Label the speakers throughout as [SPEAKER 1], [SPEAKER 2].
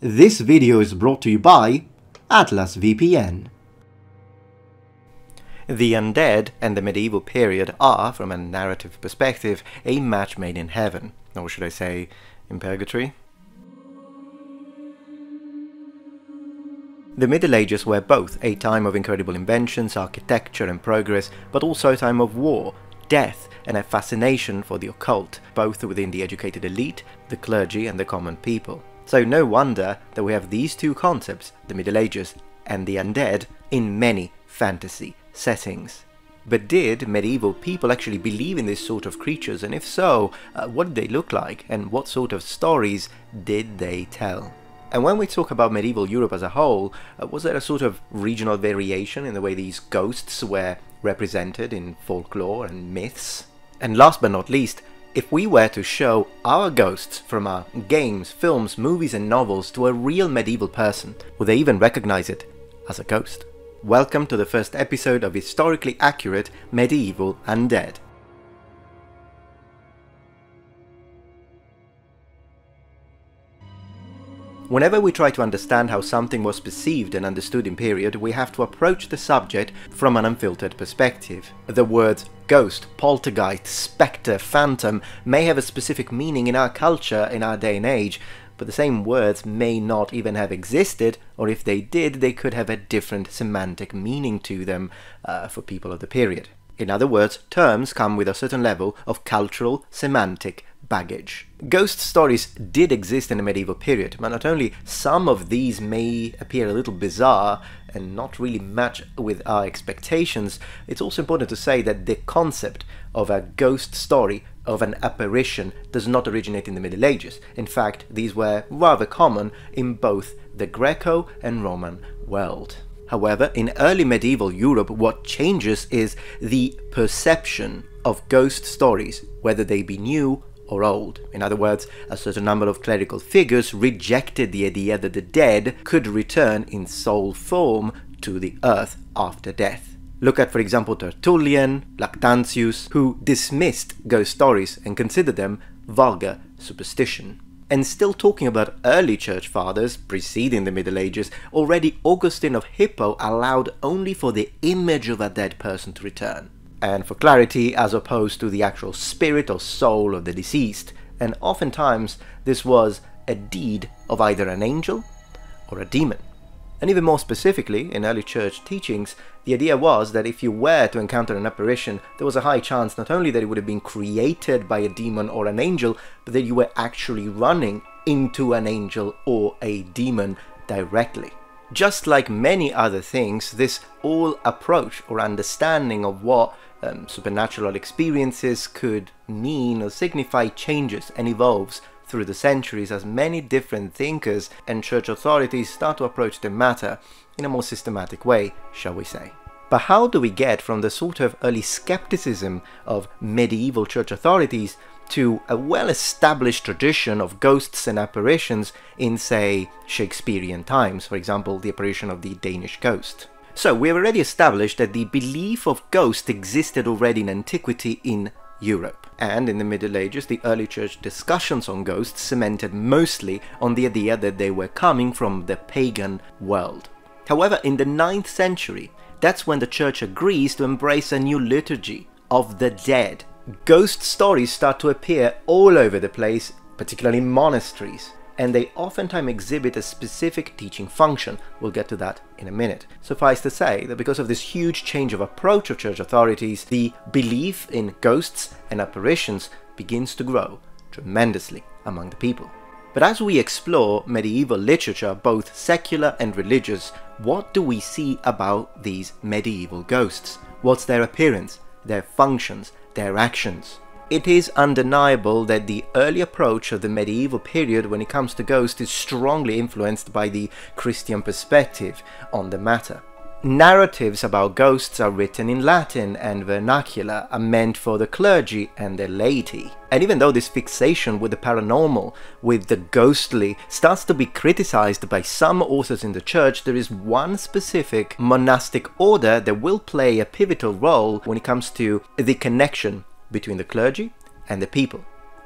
[SPEAKER 1] This video is brought to you by Atlas VPN.
[SPEAKER 2] The undead and the medieval period are, from a narrative perspective, a match made in heaven, or should I say, in purgatory? The Middle Ages were both a time of incredible inventions, architecture and progress, but also a time of war, death and a fascination for the occult, both within the educated elite, the clergy and the common people. So no wonder that we have these two concepts, the Middle Ages and the undead, in many fantasy settings. But did medieval people actually believe in this sort of creatures, and if so, uh, what did they look like, and what sort of stories did they tell? And when we talk about medieval Europe as a whole, uh, was there a sort of regional variation in the way these ghosts were represented in folklore and myths? And last but not least, if we were to show our ghosts from our games, films, movies and novels to a real medieval person, would they even recognize it as a ghost? Welcome to the first episode of Historically Accurate Medieval Undead. Whenever we try to understand how something was perceived and understood in period, we have to approach the subject from an unfiltered perspective. The words ghost, poltergeist, spectre, phantom may have a specific meaning in our culture in our day and age, but the same words may not even have existed, or if they did, they could have a different semantic meaning to them uh, for people of the period. In other words, terms come with a certain level of cultural, semantic baggage. Ghost stories did exist in the medieval period, but not only some of these may appear a little bizarre and not really match with our expectations, it's also important to say that the concept of a ghost story, of an apparition, does not originate in the Middle Ages. In fact, these were rather common in both the Greco and Roman world. However, in early medieval Europe, what changes is the perception of ghost stories, whether they be new or old. In other words, a certain number of clerical figures rejected the idea that the dead could return in soul form to the earth after death. Look at, for example, Tertullian, Lactantius, who dismissed ghost stories and considered them vulgar superstition. And still talking about early church fathers preceding the Middle Ages, already Augustine of Hippo allowed only for the image of a dead person to return and for clarity as opposed to the actual spirit or soul of the deceased, and oftentimes this was a deed of either an angel or a demon. And even more specifically, in early church teachings, the idea was that if you were to encounter an apparition, there was a high chance not only that it would have been created by a demon or an angel, but that you were actually running into an angel or a demon directly. Just like many other things, this whole approach or understanding of what um, supernatural experiences could mean or signify changes and evolves through the centuries as many different thinkers and church authorities start to approach the matter in a more systematic way, shall we say. But how do we get from the sort of early skepticism of medieval church authorities to a well-established tradition of ghosts and apparitions in, say, Shakespearean times, for example, the apparition of the Danish ghost? So we've already established that the belief of ghosts existed already in antiquity in Europe. And in the Middle Ages, the early church discussions on ghosts cemented mostly on the idea that they were coming from the pagan world. However, in the 9th century, that's when the church agrees to embrace a new liturgy of the dead. Ghost stories start to appear all over the place, particularly in monasteries and they oftentimes exhibit a specific teaching function. We'll get to that in a minute. Suffice to say that because of this huge change of approach of church authorities, the belief in ghosts and apparitions begins to grow tremendously among the people. But as we explore medieval literature, both secular and religious, what do we see about these medieval ghosts? What's their appearance, their functions, their actions? It is undeniable that the early approach of the medieval period when it comes to ghosts is strongly influenced by the Christian perspective on the matter. Narratives about ghosts are written in Latin and vernacular, are meant for the clergy and the laity. And even though this fixation with the paranormal, with the ghostly, starts to be criticized by some authors in the church, there is one specific monastic order that will play a pivotal role when it comes to the connection between the clergy and the people,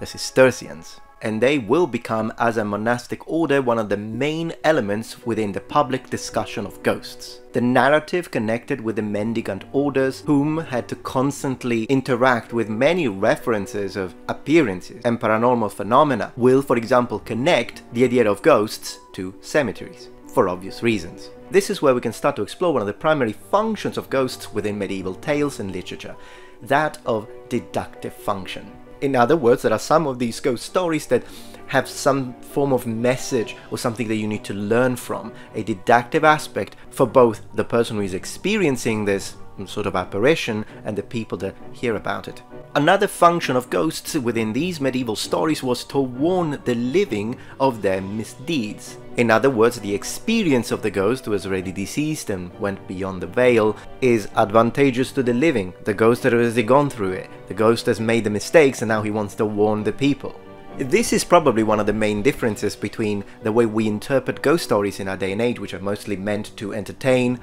[SPEAKER 2] the Cistercians. and they will become, as a monastic order, one of the main elements within the public discussion of ghosts. The narrative connected with the mendicant orders, whom had to constantly interact with many references of appearances and paranormal phenomena, will, for example, connect the idea of ghosts to cemeteries, for obvious reasons. This is where we can start to explore one of the primary functions of ghosts within medieval tales and literature, that of deductive function. In other words, there are some of these ghost stories that have some form of message or something that you need to learn from, a deductive aspect for both the person who is experiencing this sort of apparition and the people that hear about it. Another function of ghosts within these medieval stories was to warn the living of their misdeeds. In other words, the experience of the ghost who has already deceased and went beyond the veil is advantageous to the living. The ghost has already gone through it. The ghost has made the mistakes and now he wants to warn the people. This is probably one of the main differences between the way we interpret ghost stories in our day and age, which are mostly meant to entertain,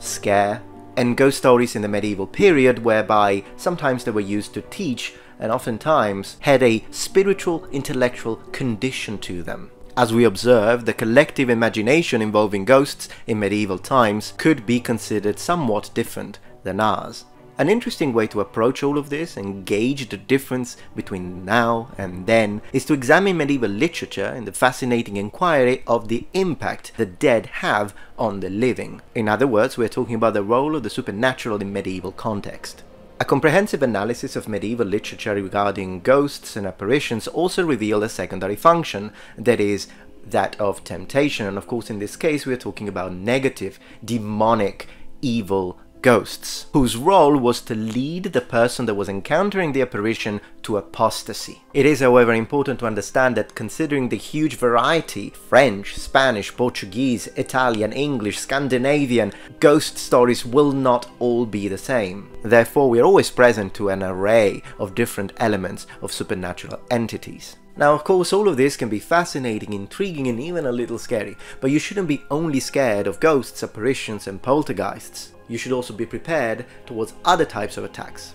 [SPEAKER 2] scare, and ghost stories in the medieval period, whereby sometimes they were used to teach and oftentimes had a spiritual, intellectual condition to them. As we observe, the collective imagination involving ghosts in medieval times could be considered somewhat different than ours. An interesting way to approach all of this and gauge the difference between now and then is to examine medieval literature in the fascinating inquiry of the impact the dead have on the living. In other words, we're talking about the role of the supernatural in medieval context. A comprehensive analysis of medieval literature regarding ghosts and apparitions also revealed a secondary function, that is, that of temptation, and of course in this case we are talking about negative, demonic, evil ghosts, whose role was to lead the person that was encountering the apparition to apostasy. It is however important to understand that considering the huge variety French, Spanish, Portuguese, Italian, English, Scandinavian, ghost stories will not all be the same. Therefore we are always present to an array of different elements of supernatural entities. Now, of course, all of this can be fascinating, intriguing, and even a little scary, but you shouldn't be only scared of ghosts, apparitions, and poltergeists. You should also be prepared towards other types of attacks,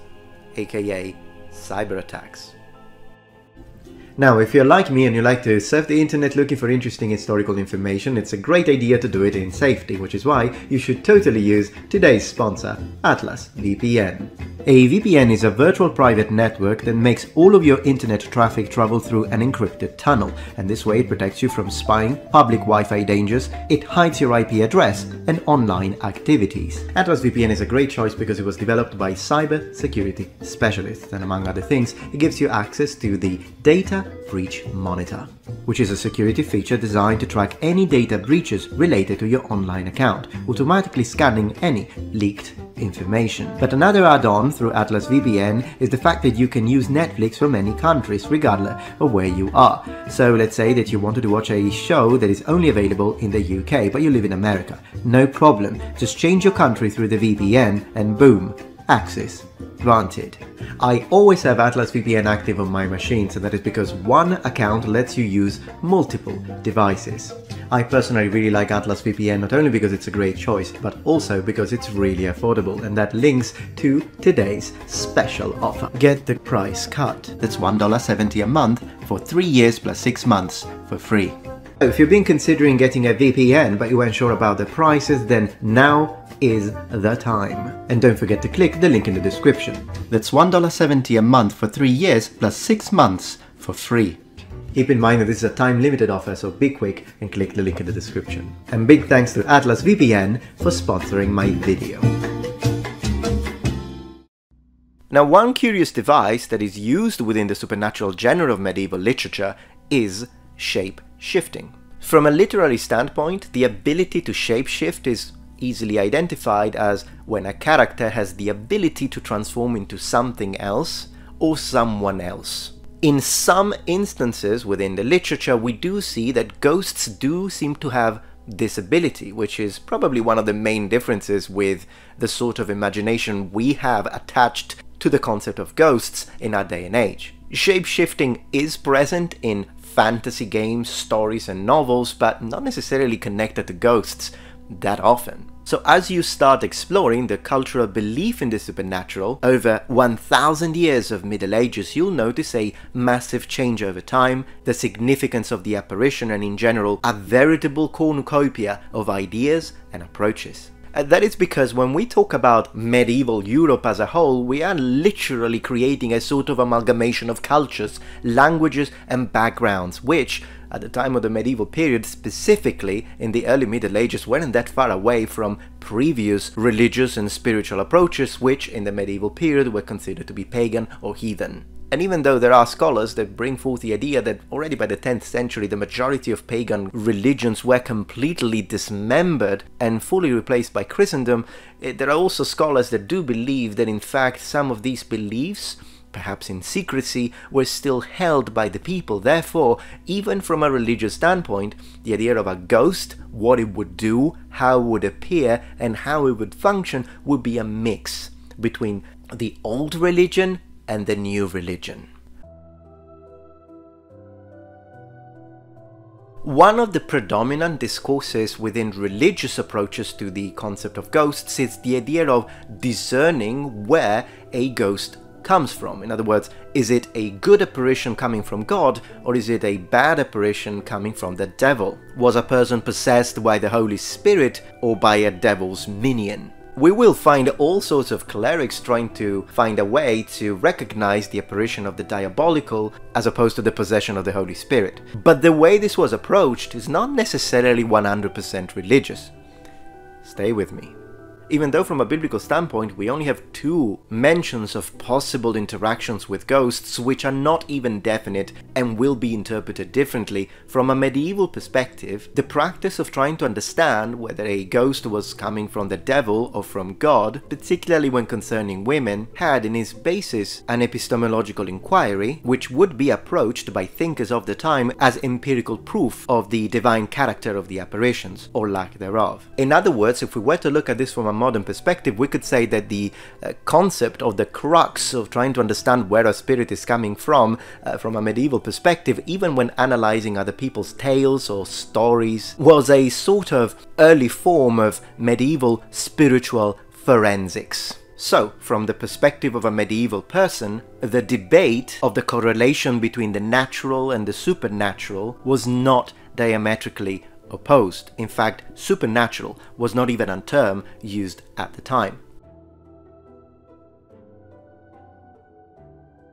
[SPEAKER 2] aka cyber attacks.
[SPEAKER 1] Now, if you're like me and you like to surf the internet looking for interesting historical information, it's a great idea to do it in safety, which is why you should totally use today's sponsor, Atlas VPN. A VPN is a virtual private network that makes all of your internet traffic travel through an encrypted tunnel, and this way it protects you from spying, public Wi-Fi dangers, it hides your IP address, and online activities. Atlas VPN is a great choice because it was developed by cyber security specialists, and among other things, it gives you access to the Data Breach Monitor, which is a security feature designed to track any data breaches related to your online account, automatically scanning any leaked information. But another add-on through Atlas VPN is the fact that you can use Netflix from any countries, regardless of where you are. So let's say that you wanted to watch a show that is only available in the UK, but you live in America. No problem, just change your country through the VPN and boom, access granted. I always have Atlas VPN active on my machine, so that is because one account lets you use multiple devices. I personally really like Atlas VPN not only because it's a great choice, but also because it's really affordable, and that links to today's special offer. Get the price cut. That's $1.70 a month for 3 years plus 6 months for free. If you've been considering getting a VPN but you weren't sure about the prices, then now is the time. And don't forget to click the link in the description. That's $1.70 a month for 3 years plus 6 months for free. Keep in mind that this is a time limited offer, so be quick and click the link in the description. And big thanks to Atlas VPN for sponsoring my video.
[SPEAKER 2] Now, one curious device that is used within the supernatural genre of medieval literature is shape shifting. From a literary standpoint, the ability to shapeshift is easily identified as when a character has the ability to transform into something else or someone else. In some instances within the literature, we do see that ghosts do seem to have this ability, which is probably one of the main differences with the sort of imagination we have attached to the concept of ghosts in our day and age. Shapeshifting is present in fantasy games, stories, and novels, but not necessarily connected to ghosts that often. So as you start exploring the cultural belief in the supernatural over 1000 years of Middle Ages, you'll notice a massive change over time, the significance of the apparition and in general a veritable cornucopia of ideas and approaches. And that is because when we talk about medieval Europe as a whole, we are literally creating a sort of amalgamation of cultures, languages and backgrounds, which at the time of the medieval period, specifically in the early Middle Ages, weren't that far away from previous religious and spiritual approaches, which in the medieval period were considered to be pagan or heathen. And even though there are scholars that bring forth the idea that already by the 10th century the majority of pagan religions were completely dismembered and fully replaced by Christendom, eh, there are also scholars that do believe that in fact some of these beliefs perhaps in secrecy, were still held by the people. Therefore, even from a religious standpoint, the idea of a ghost, what it would do, how it would appear, and how it would function would be a mix between the old religion and the new religion. One of the predominant discourses within religious approaches to the concept of ghosts is the idea of discerning where a ghost comes from. In other words, is it a good apparition coming from God or is it a bad apparition coming from the devil? Was a person possessed by the Holy Spirit or by a devil's minion? We will find all sorts of clerics trying to find a way to recognize the apparition of the diabolical as opposed to the possession of the Holy Spirit. But the way this was approached is not necessarily 100% religious. Stay with me even though from a biblical standpoint we only have two mentions of possible interactions with ghosts which are not even definite and will be interpreted differently, from a medieval perspective, the practice of trying to understand whether a ghost was coming from the devil or from God, particularly when concerning women, had in its basis an epistemological inquiry which would be approached by thinkers of the time as empirical proof of the divine character of the apparitions, or lack thereof. In other words, if we were to look at this from a modern perspective, we could say that the uh, concept of the crux of trying to understand where a spirit is coming from, uh, from a medieval perspective, even when analyzing other people's tales or stories, was a sort of early form of medieval spiritual forensics. So, from the perspective of a medieval person, the debate of the correlation between the natural and the supernatural was not diametrically opposed. In fact, supernatural was not even a term used at the time.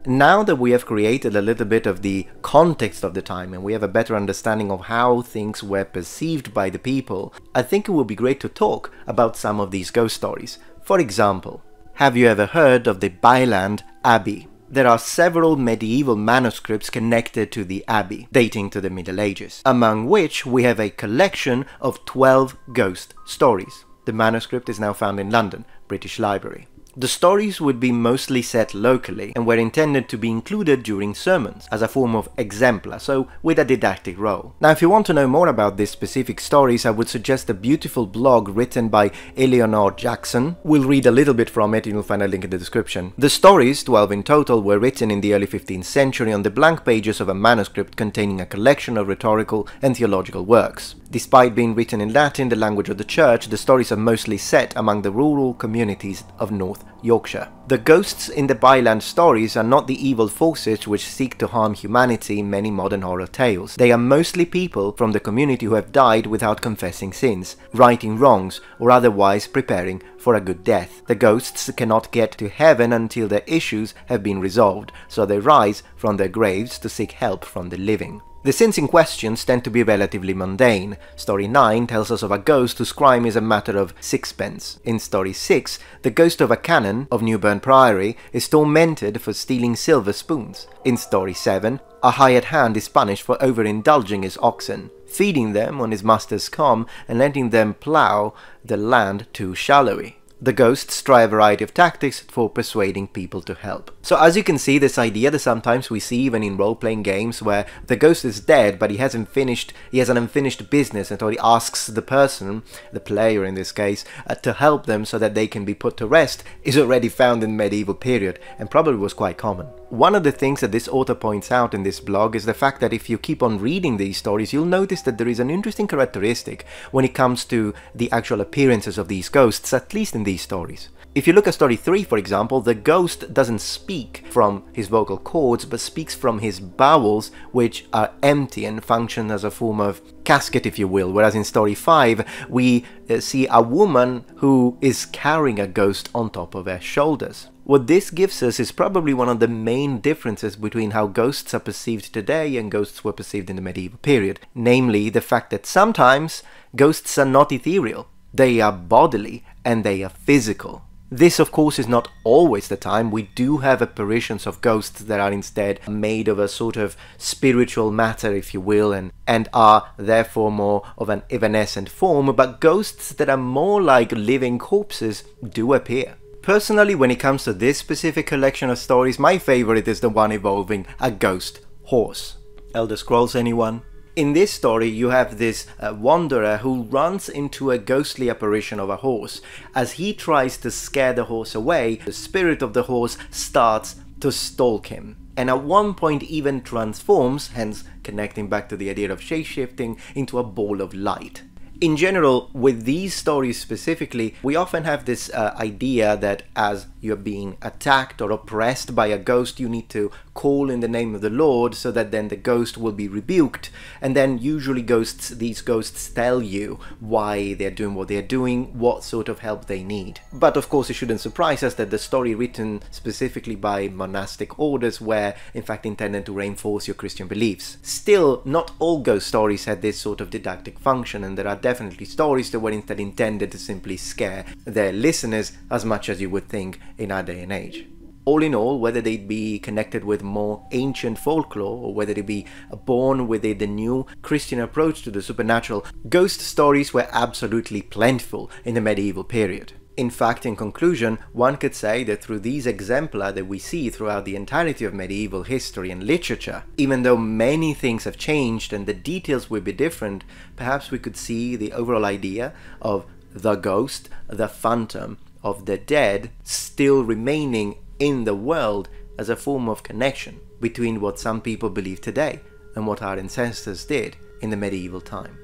[SPEAKER 2] Now that we have created a little bit of the context of the time and we have a better understanding of how things were perceived by the people, I think it would be great to talk about some of these ghost stories. For example, have you ever heard of the Byland Abbey? There are several medieval manuscripts connected to the abbey, dating to the Middle Ages, among which we have a collection of 12 ghost stories. The manuscript is now found in London, British Library. The stories would be mostly set locally and were intended to be included during sermons as a form of exemplar, so with a didactic role. Now if you want to know more about these specific stories I would suggest a beautiful blog written by Eleanor Jackson. We'll read a little bit from it and you'll find a link in the description. The stories, 12 in total, were written in the early 15th century on the blank pages of a manuscript containing a collection of rhetorical and theological works. Despite being written in Latin, the language of the church, the stories are mostly set among the rural communities of North Yorkshire. The ghosts in the Byland stories are not the evil forces which seek to harm humanity in many modern horror tales. They are mostly people from the community who have died without confessing sins, righting wrongs, or otherwise preparing for a good death. The ghosts cannot get to heaven until their issues have been resolved, so they rise from their graves to seek help from the living. The sins in question tend to be relatively mundane. Story 9 tells us of a ghost whose crime is a matter of sixpence. In Story 6, the ghost of a canon of Newburgh Priory is tormented for stealing silver spoons. In Story 7, a hired hand is punished for overindulging his oxen, feeding them on his master's com and letting them plough the land too shallowly. The ghosts try a variety of tactics for persuading people to help. So as you can see, this idea that sometimes we see even in role-playing games where the ghost is dead, but he hasn't finished, he has an unfinished business, and so he asks the person, the player in this case, uh, to help them so that they can be put to rest, is already found in the medieval period, and probably was quite common. One of the things that this author points out in this blog is the fact that if you keep on reading these stories, you'll notice that there is an interesting characteristic when it comes to the actual appearances of these ghosts, at least in these stories. If you look at story 3, for example, the ghost doesn't speak from his vocal cords, but speaks from his bowels, which are empty and function as a form of casket, if you will. Whereas in story 5, we uh, see a woman who is carrying a ghost on top of her shoulders. What this gives us is probably one of the main differences between how ghosts are perceived today and ghosts were perceived in the medieval period. Namely, the fact that sometimes ghosts are not ethereal. They are bodily and they are physical. This, of course, is not always the time. We do have apparitions of ghosts that are instead made of a sort of spiritual matter, if you will, and, and are therefore more of an evanescent form, but ghosts that are more like living corpses do appear. Personally, when it comes to this specific collection of stories, my favorite is the one involving a ghost horse. Elder Scrolls, anyone? In this story, you have this uh, wanderer who runs into a ghostly apparition of a horse. As he tries to scare the horse away, the spirit of the horse starts to stalk him. And at one point even transforms, hence connecting back to the idea of shapeshifting, into a ball of light in general, with these stories specifically, we often have this uh, idea that as you're being attacked or oppressed by a ghost, you need to call in the name of the Lord so that then the ghost will be rebuked. And then usually ghosts, these ghosts tell you why they're doing what they're doing, what sort of help they need. But of course, it shouldn't surprise us that the story written specifically by monastic orders were in fact intended to reinforce your Christian beliefs. Still, not all ghost stories had this sort of didactic function, and there are definitely stories that were instead intended to simply scare their listeners as much as you would think in our day and age. All in all, whether they'd be connected with more ancient folklore or whether they be born with the new Christian approach to the supernatural, ghost stories were absolutely plentiful in the medieval period. In fact, in conclusion, one could say that through these exempla that we see throughout the entirety of medieval history and literature, even though many things have changed and the details will be different, perhaps we could see the overall idea of the ghost, the phantom, of the dead still remaining in the world as a form of connection between what some people believe today and what our ancestors did in the medieval time.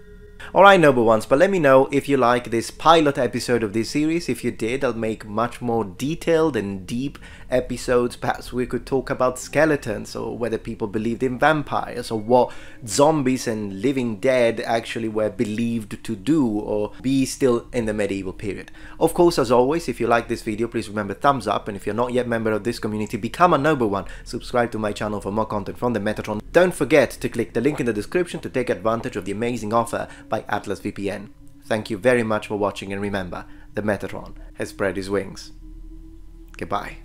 [SPEAKER 2] Alright noble ones, but let me know if you like this pilot episode of this series. If you did, I'll make much more detailed and deep episodes. Perhaps we could talk about skeletons or whether people believed in vampires or what zombies and living dead actually were believed to do or be still in the medieval period. Of course, as always, if you like this video, please remember thumbs up and if you're not yet member of this community, become a noble one. Subscribe to my channel for more content from the Metatron. Don't forget to click the link in the description to take advantage of the amazing offer by Atlas VPN. Thank you very much for watching and remember, the Metatron has spread his wings. Goodbye.